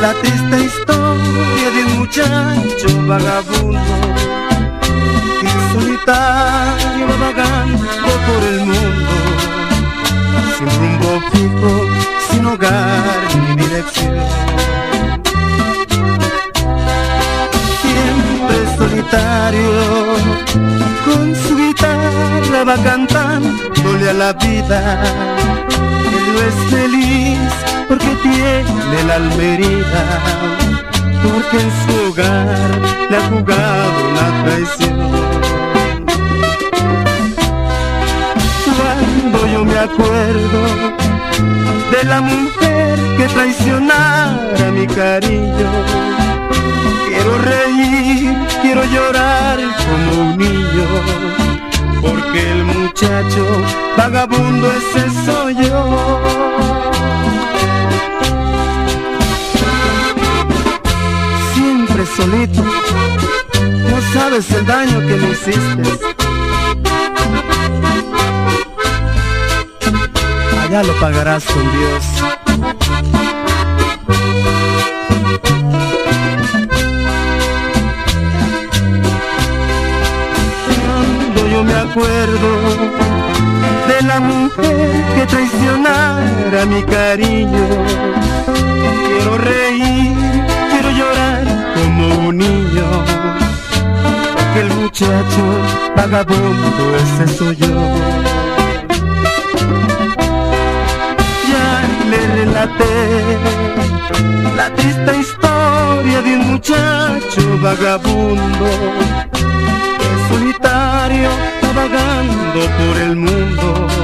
la triste historia de un muchacho vagabundo y solitario vagando por el mundo, sin rumbo fijo, sin hogar ni dirección. Siempre solitario, con su guitarra va cantándole a la vida, que no es feliz tiene la almerida, porque en su hogar le ha jugado una traición. yo me acuerdo de la mujer que traicionara mi cariño. Quiero reír, quiero llorar como un niño, porque el muchacho vagabundo ese soy Solito, no sabes el daño que me hiciste ya lo pagarás con Dios. Cuando yo me acuerdo de la mujer que traicionara mi cariño, quiero reír, muchacho vagabundo ese soy yo. la triste historia de un muchacho vagabundo que solitario va vagando por el mundo